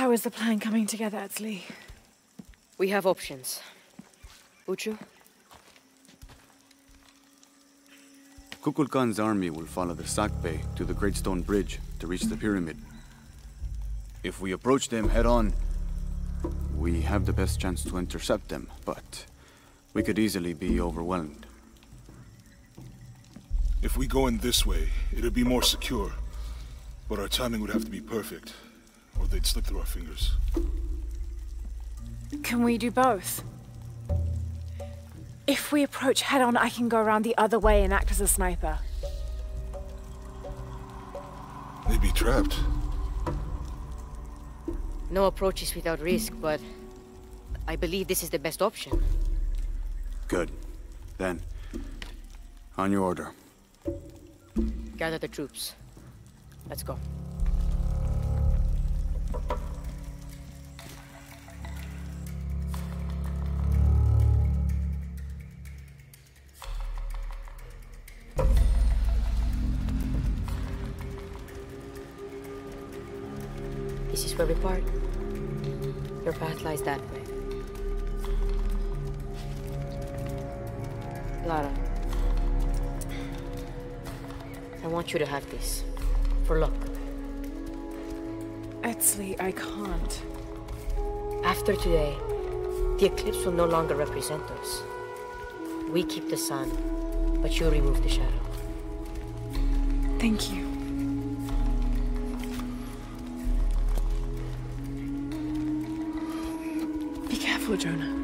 How is the plan coming together, Etzli? We have options. Uchu? Kukulkan's army will follow the Sakbe to the Great Stone Bridge to reach the pyramid. If we approach them head-on, we have the best chance to intercept them, but we could easily be overwhelmed. If we go in this way, it'd be more secure. But our timing would have to be perfect, or they'd slip through our fingers. Can we do both? If we approach head-on, I can go around the other way and act as a sniper. They'd be trapped. No approach is without risk, but I believe this is the best option. Good. Then, on your order. Gather the troops. Let's go. After today, the eclipse will no longer represent us. We keep the sun, but you remove the shadow. Thank you. Be careful, Jonah.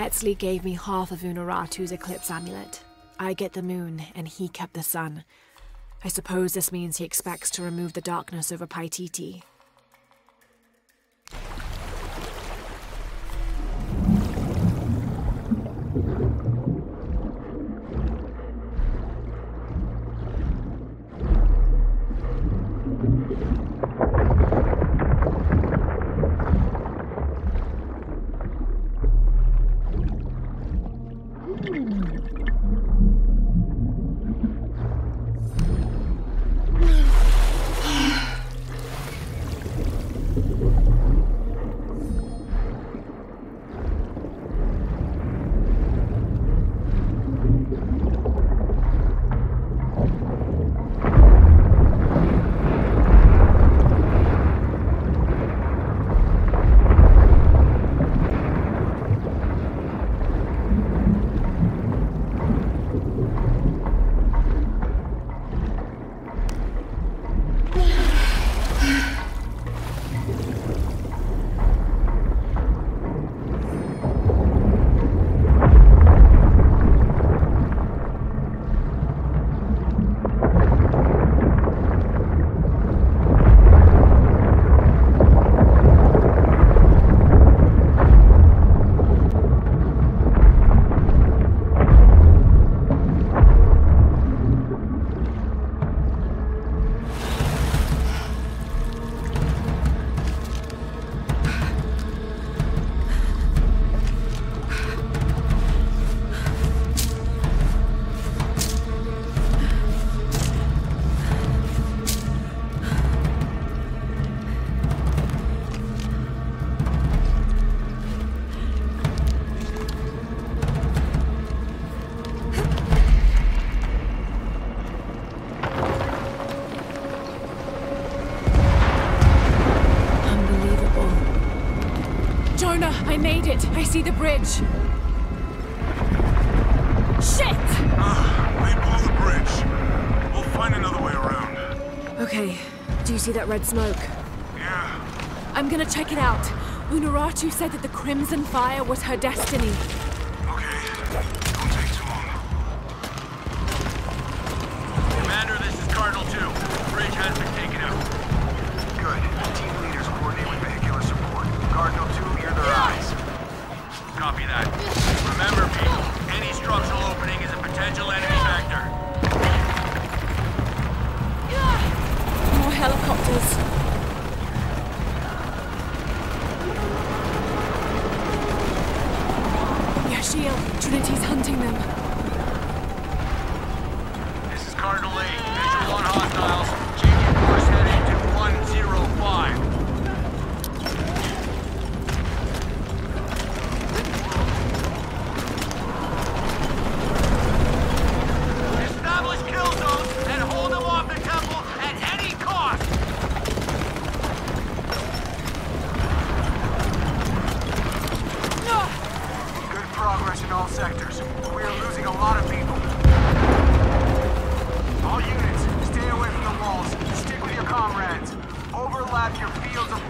Etzli gave me half of Unuratu's eclipse amulet. I get the moon, and he kept the sun. I suppose this means he expects to remove the darkness over Paititi. See the bridge. Shit! Ah, they blew the bridge. We'll find another way around. Okay, do you see that red smoke? Yeah. I'm gonna check it out. Unuratu said that the Crimson Fire was her destiny.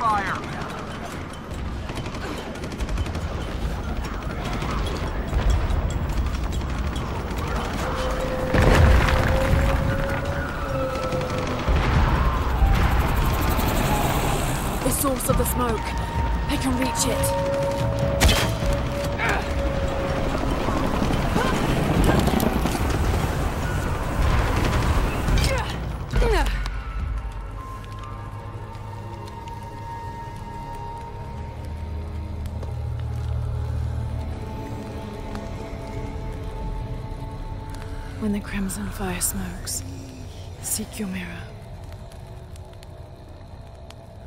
fire! source of the smoke. I can reach it. in the crimson fire smokes. Seek your mirror.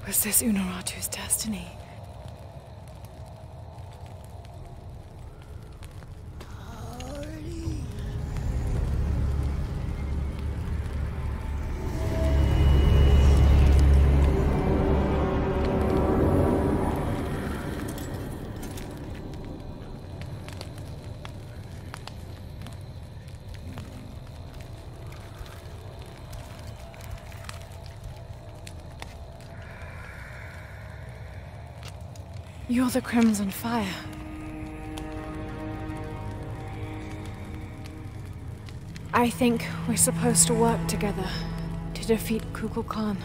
Was this Unuratu's destiny? You're the Crimson Fire. I think we're supposed to work together to defeat Kukulkan.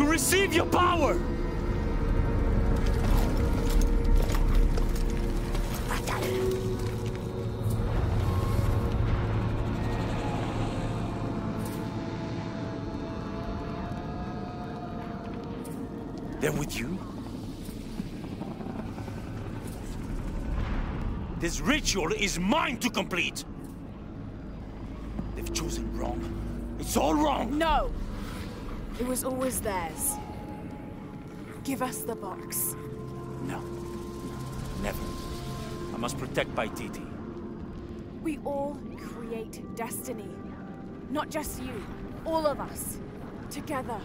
to receive your power! Then with you? This ritual is mine to complete! They've chosen wrong. It's all wrong! No! It was always theirs. Give us the box. No. Never. I must protect Paititi. We all create destiny. Not just you. All of us. Together.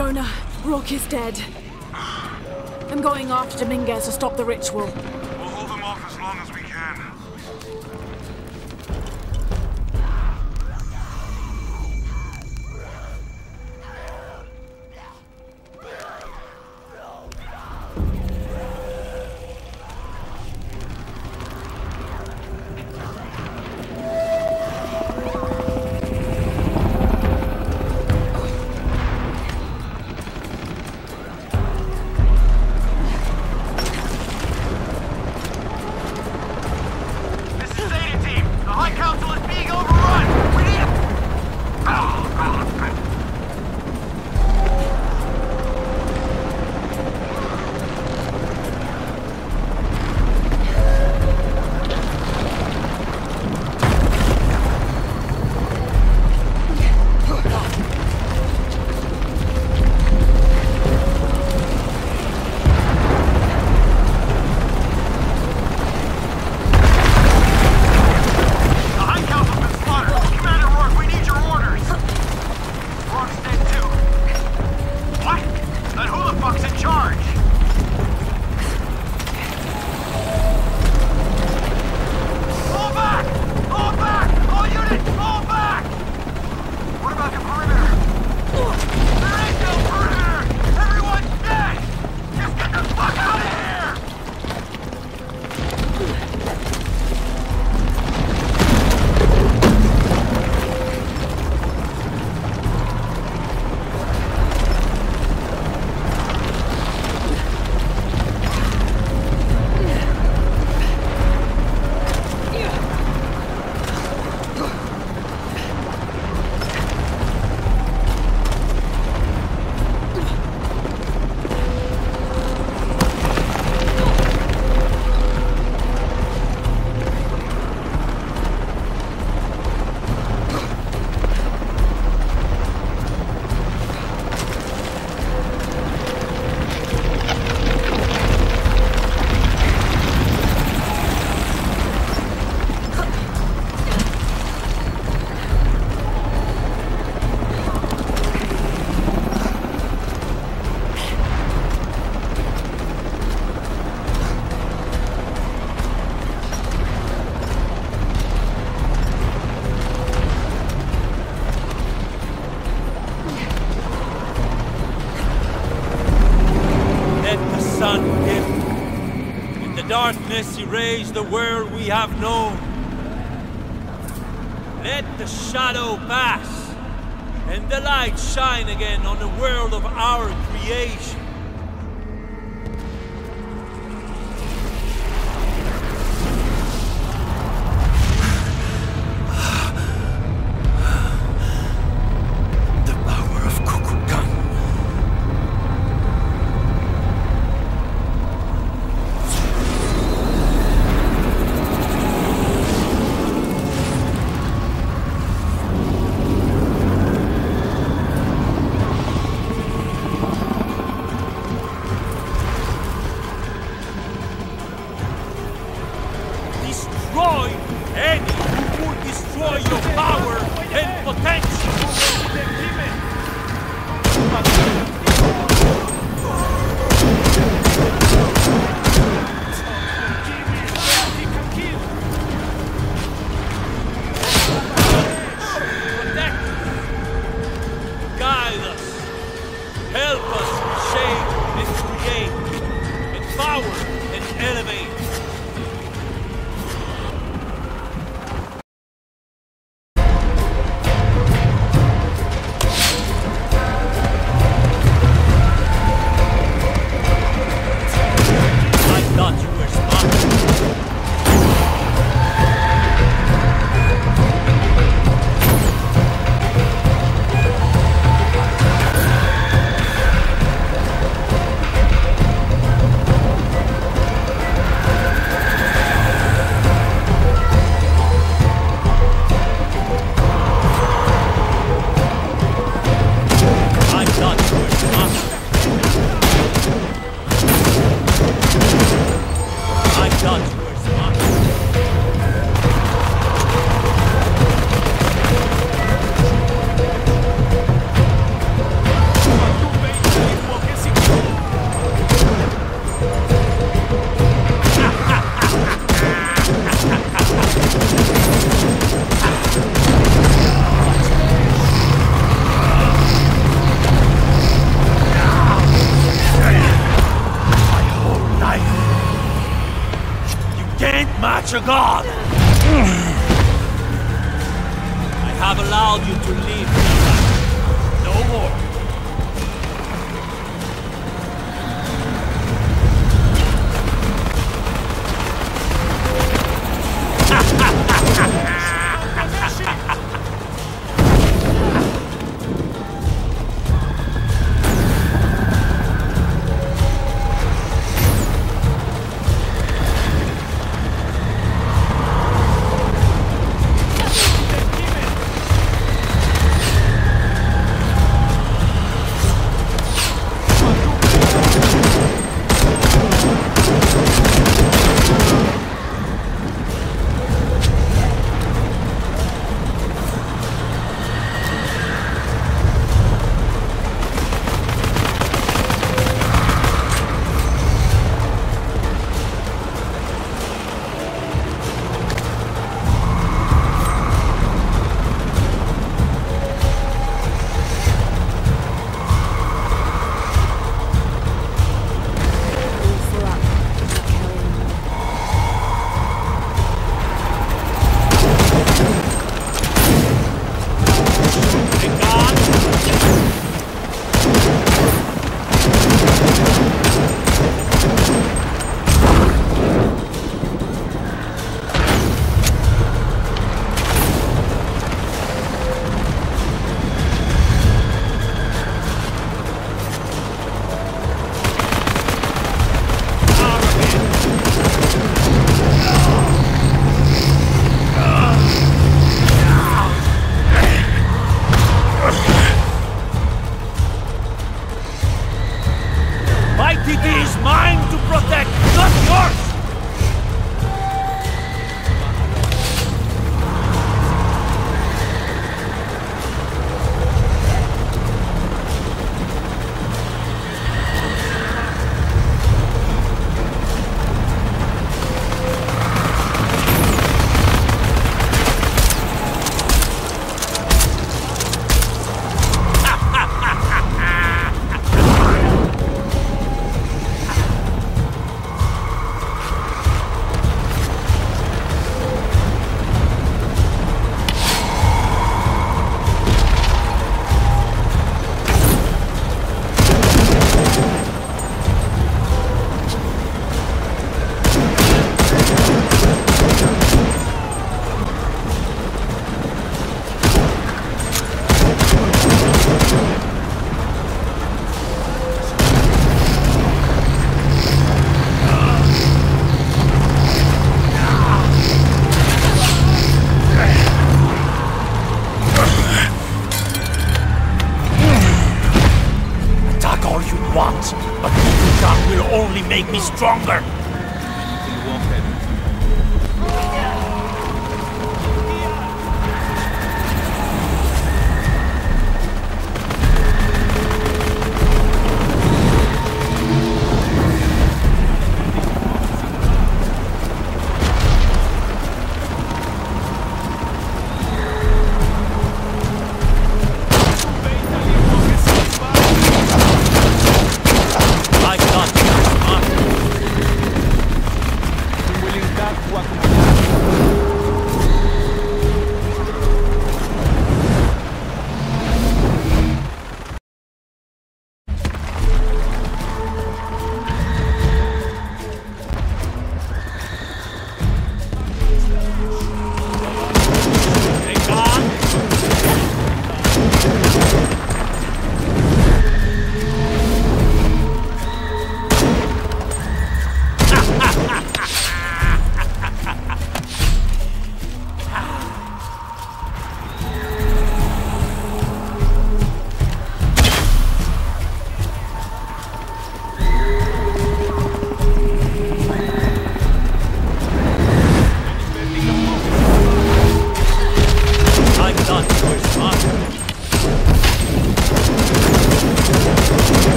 Jonah, Rourke is dead. I'm going after Dominguez to stop the ritual. darkness erase the world we have known. Let the shadow pass, and the light shine again on the world of our creation. God. I have allowed you to leave. No more.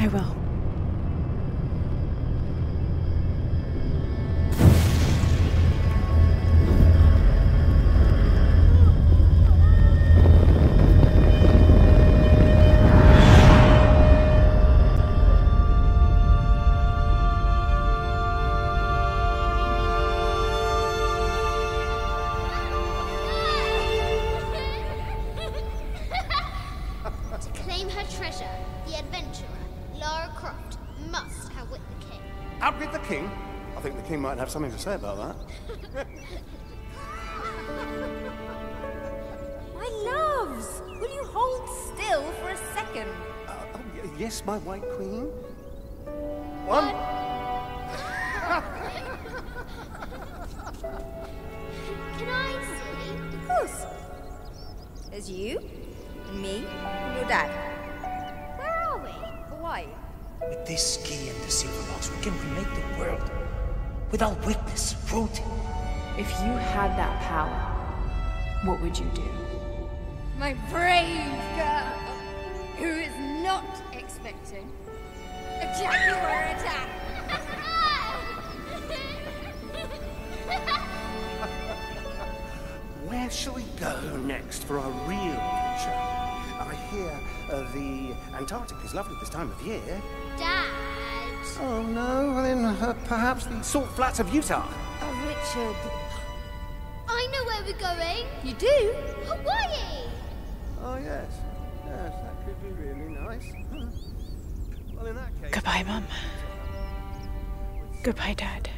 I will. Have something to say about that. My loves, will you hold still for a second? Uh, oh, yes, my white queen. Without weakness, rooted. If you had that power, what would you do? My brave girl, who is not expecting a jaguar attack. Where shall we go next for our real adventure? I hear uh, the Antarctic is lovely this time of year. Dad. Oh no, well then uh, perhaps the salt flats of Utah. Oh, Richard. I know where we're going. You do? Hawaii. Oh yes, yes, that could be really nice. Well, in that case. Goodbye, Mum. Goodbye, Dad.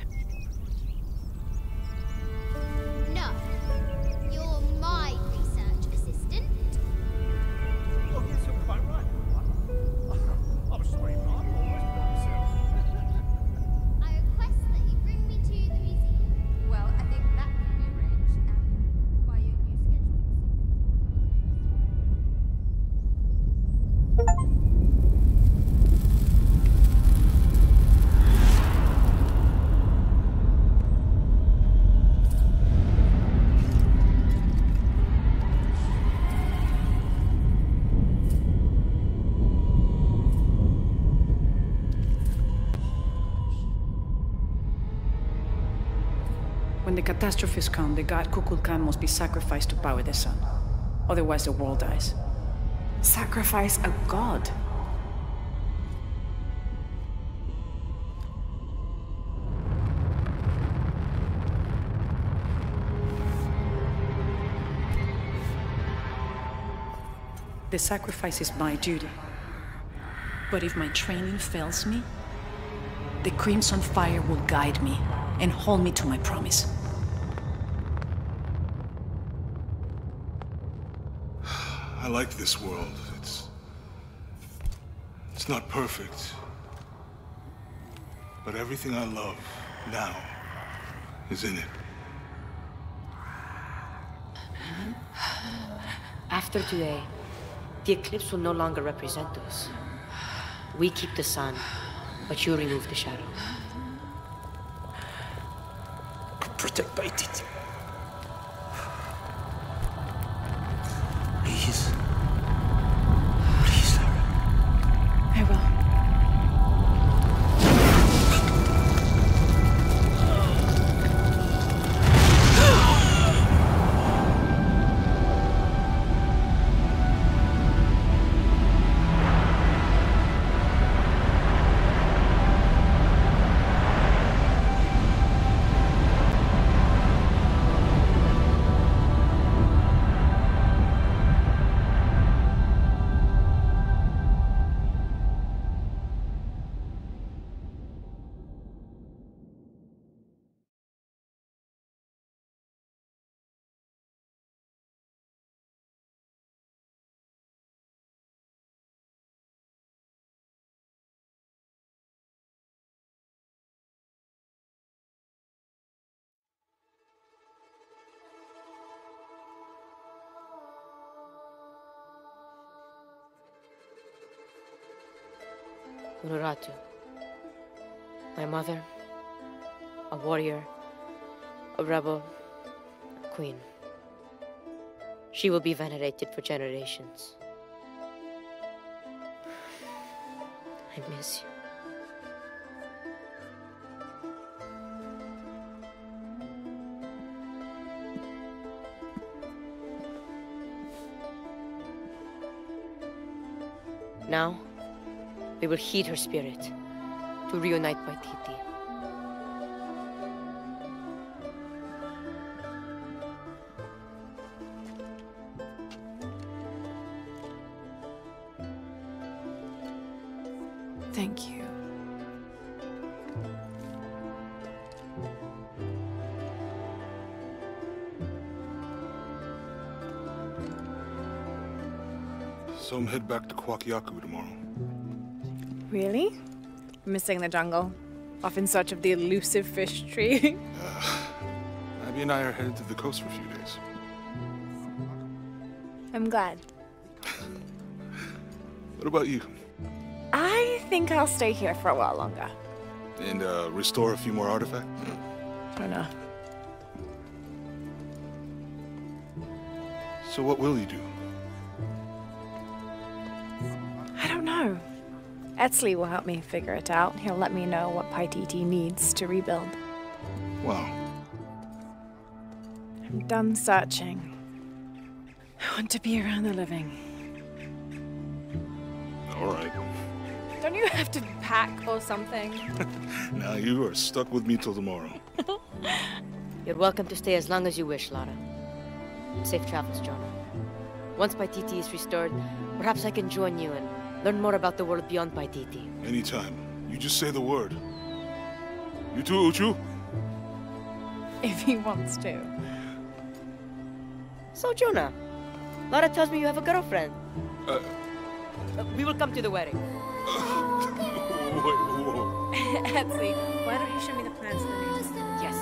When the catastrophes come, the god Kukulkan must be sacrificed to power the sun. Otherwise, the world dies. Sacrifice a god. The sacrifice is my duty. But if my training fails me, the Crimson Fire will guide me and hold me to my promise. I like this world. It's. It's not perfect. But everything I love now is in it. After today, the eclipse will no longer represent us. We keep the sun, but you remove the shadow. Protect Paititi. Please. Unuratu. My mother, a warrior, a rebel, a queen. She will be venerated for generations. I miss you. Now, we will heed her spirit to reunite Paititi. Thank you. Some head back to Kuwaq Yaku tomorrow. Really? Missing the jungle? Off in search of the elusive fish tree? Abby and I are headed to the coast for a few days. I'm glad. What about you? I think I'll stay here for a while longer. And uh, restore a few more artifacts? Don't know. So what will you do? Etzli will help me figure it out. He'll let me know what Paititi needs to rebuild. Wow. I'm done searching. I want to be around the living. All right. Don't you have to pack or something? Now you are stuck with me till tomorrow. You're welcome to stay as long as you wish, Lara. Safe travels, Jonah. Once Paititi is restored, perhaps I can join you and learn more about the world beyond Paititi. Anytime. You just say the word. You too, Uchu? If he wants to. So, Jonah, Lara tells me you have a girlfriend. Uh, Uh, we will come to the wedding. wait, whoa. Etzli, why don't you show me the plans for the new town? Yes.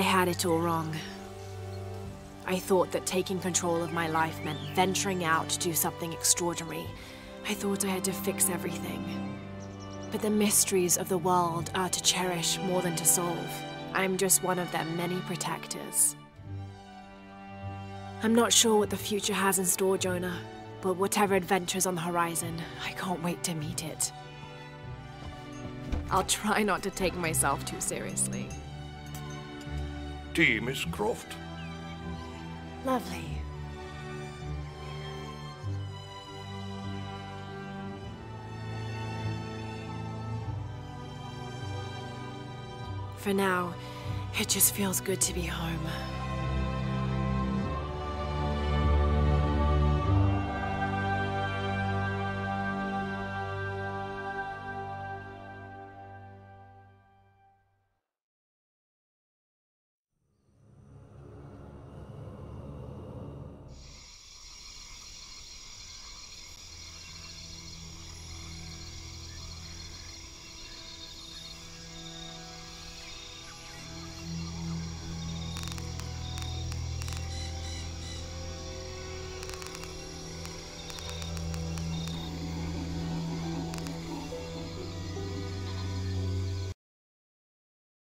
I had it all wrong. I thought that taking control of my life meant venturing out to do something extraordinary. I thought I had to fix everything. But the mysteries of the world are to cherish more than to solve. I'm just one of their many protectors. I'm not sure what the future has in store, Jonah, but whatever adventure's on the horizon, I can't wait to meet it. I'll try not to take myself too seriously. Tea, Miss Croft. Lovely. For now, it just feels good to be home.